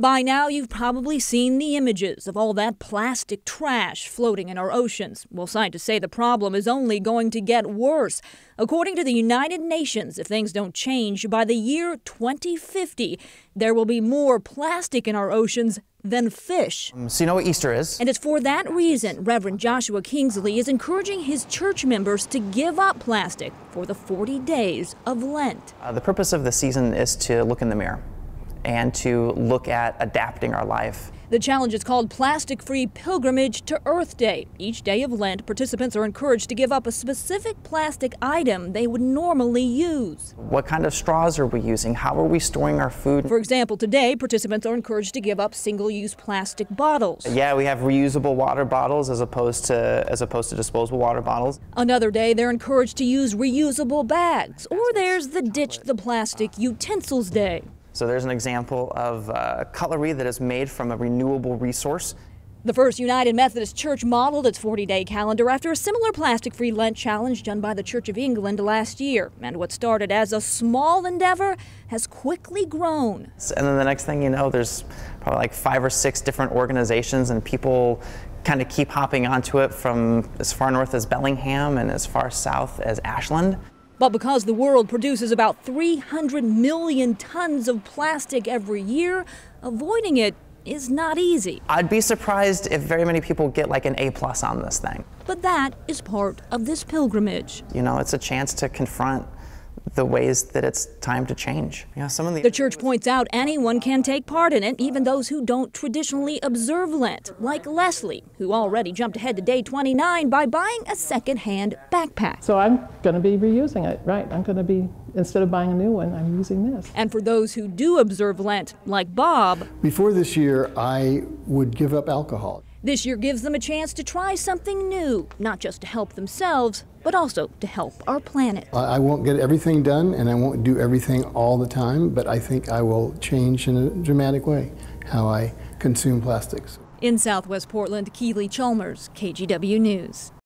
By now, you've probably seen the images of all that plastic trash floating in our oceans. Well, scientists say the problem is only going to get worse. According to the United Nations, if things don't change, by the year 2050, there will be more plastic in our oceans than fish. Um, so, you know what Easter is? And it's for that reason Reverend Joshua Kingsley is encouraging his church members to give up plastic for the 40 days of Lent. Uh, the purpose of the season is to look in the mirror and to look at adapting our life. The challenge is called Plastic Free Pilgrimage to Earth Day. Each day of Lent, participants are encouraged to give up a specific plastic item they would normally use. What kind of straws are we using? How are we storing our food? For example, today, participants are encouraged to give up single-use plastic bottles. Yeah, we have reusable water bottles as opposed to as opposed to disposable water bottles. Another day, they're encouraged to use reusable bags. Or there's the Ditch the Plastic Utensils Day. So there's an example of uh, cutlery that is made from a renewable resource. The First United Methodist Church modeled its 40 day calendar after a similar plastic free Lent challenge done by the Church of England last year. And what started as a small endeavor has quickly grown. And then the next thing you know, there's probably like five or six different organizations, and people kind of keep hopping onto it from as far north as Bellingham and as far south as Ashland. But because the world produces about 300 million tons of plastic every year, avoiding it is not easy. I'd be surprised if very many people get like an A plus on this thing. But that is part of this pilgrimage. You know, it's a chance to confront the ways that it's time to change. Yeah, some of the, the church points out anyone can take part in it, even those who don't traditionally observe Lent, like Leslie, who already jumped ahead to day 29 by buying a second-hand backpack. So I'm going to be reusing it, right? I'm going to be instead of buying a new one, I'm using this. And for those who do observe Lent, like Bob, before this year, I would give up alcohol. This year gives them a chance to try something new, not just to help themselves, but also to help our planet. I won't get everything done and I won't do everything all the time, but I think I will change in a dramatic way how I consume plastics. In southwest Portland, Keely Chalmers, KGW News.